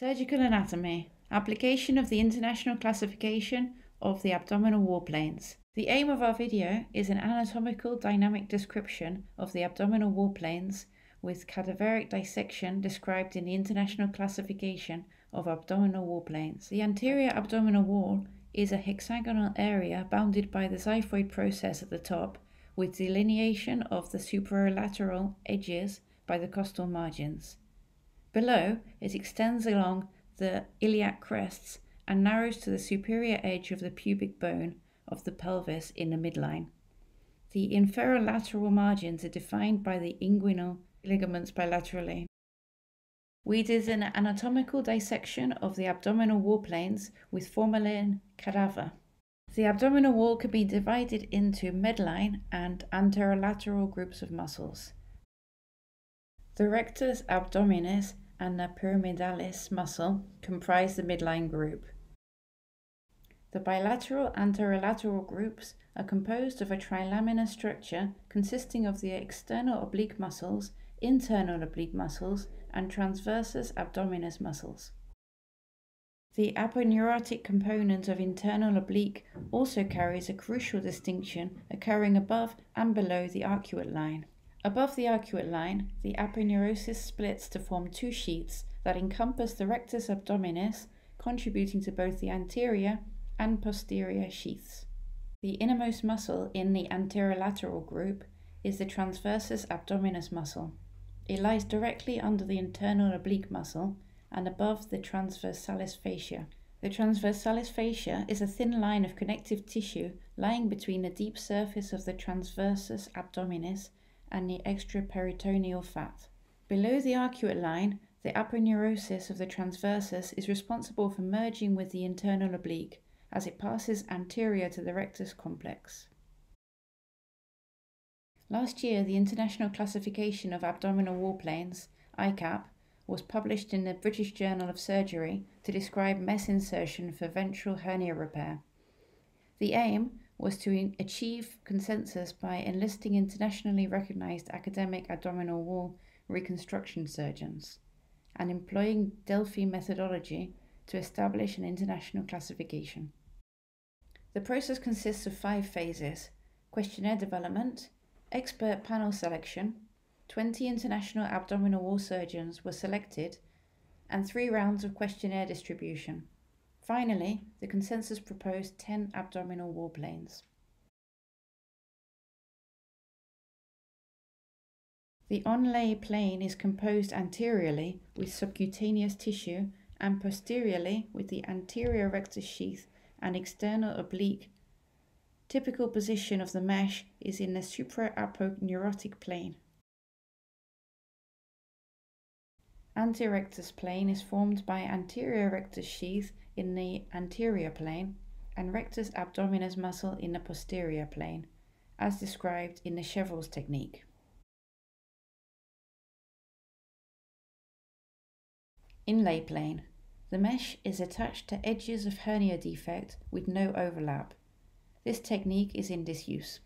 Surgical anatomy. Application of the International Classification of the Abdominal Wall Planes. The aim of our video is an anatomical dynamic description of the abdominal wall planes with cadaveric dissection described in the International Classification of Abdominal Wall Planes. The anterior abdominal wall is a hexagonal area bounded by the xiphoid process at the top with delineation of the superolateral edges by the costal margins. Below, it extends along the iliac crests and narrows to the superior edge of the pubic bone of the pelvis in the midline. The inferolateral margins are defined by the inguinal ligaments bilaterally. We did an anatomical dissection of the abdominal wall planes with formalin cadaver. The abdominal wall can be divided into midline and anterolateral groups of muscles. The rectus abdominis and the pyramidalis muscle comprise the midline group. The bilateral anterolateral groups are composed of a trilaminar structure consisting of the external oblique muscles, internal oblique muscles, and transversus abdominis muscles. The aponeurotic component of internal oblique also carries a crucial distinction occurring above and below the arcuate line. Above the arcuate line, the aponeurosis splits to form two sheets that encompass the rectus abdominis, contributing to both the anterior and posterior sheaths. The innermost muscle in the anterolateral group is the transversus abdominis muscle. It lies directly under the internal oblique muscle and above the transversalis fascia. The transversalis fascia is a thin line of connective tissue lying between the deep surface of the transversus abdominis and the extraperitoneal fat. Below the arcuate line, the aponeurosis of the transversus is responsible for merging with the internal oblique as it passes anterior to the rectus complex. Last year, the International Classification of Abdominal Wall Planes, ICAP, was published in the British Journal of Surgery to describe mesh insertion for ventral hernia repair. The aim was to achieve consensus by enlisting internationally recognized academic abdominal wall reconstruction surgeons and employing Delphi methodology to establish an international classification. The process consists of five phases questionnaire development, expert panel selection, 20 international abdominal wall surgeons were selected, and three rounds of questionnaire distribution. Finally, the consensus proposed 10 abdominal wall planes. The onlay plane is composed anteriorly with subcutaneous tissue and posteriorly with the anterior rectus sheath and external oblique. Typical position of the mesh is in the supraaponeurotic plane. Anterectus plane is formed by anterior rectus sheath in the anterior plane and rectus abdominis muscle in the posterior plane, as described in the Chevrel's technique. Inlay plane. The mesh is attached to edges of hernia defect with no overlap. This technique is in disuse.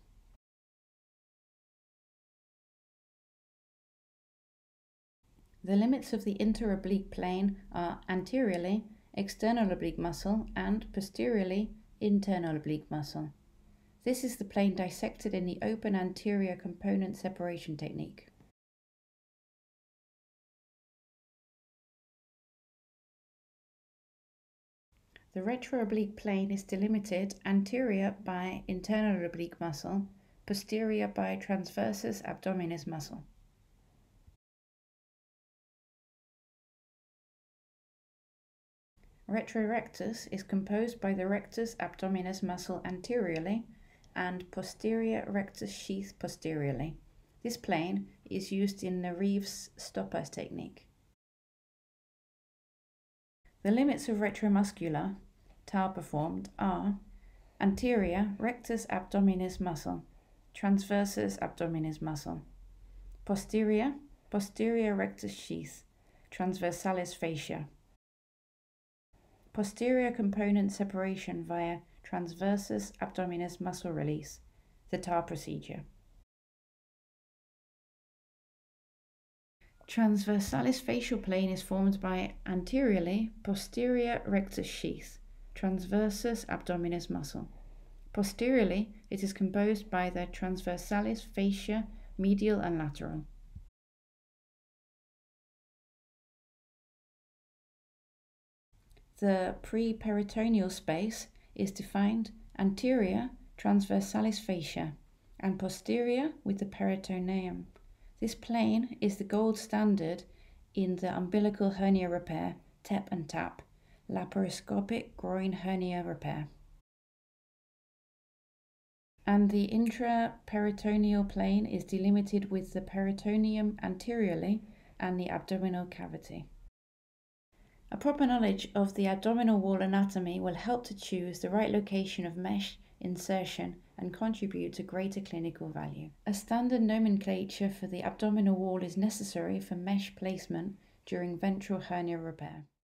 The limits of the interoblique plane are anteriorly external oblique muscle and posteriorly internal oblique muscle. This is the plane dissected in the open anterior component separation technique. The retrooblique plane is delimited anterior by internal oblique muscle, posterior by transversus abdominis muscle. Retrorectus is composed by the rectus abdominis muscle anteriorly and posterior rectus sheath posteriorly. This plane is used in the Rives-Stoppa technique. The limits of retromuscular TAR performed are anterior rectus abdominis muscle, transversus abdominis muscle, posterior posterior rectus sheath, transversalis fascia, posterior component separation via transversus abdominis muscle release, the TAR procedure. Transversalis fascial plane is formed by anteriorly posterior rectus sheath, transversus abdominis muscle. Posteriorly, it is composed by the transversalis fascia medial and lateral. The preperitoneal space is defined anterior transversalis fascia and posterior with the peritoneum. This plane is the gold standard in the umbilical hernia repair, TEP and TAPP, laparoscopic groin hernia repair. And the intraperitoneal plane is delimited with the peritoneum anteriorly and the abdominal cavity. A proper knowledge of the abdominal wall anatomy will help to choose the right location of mesh insertion and contribute to greater clinical value. A standard nomenclature for the abdominal wall is necessary for mesh placement during ventral hernia repair.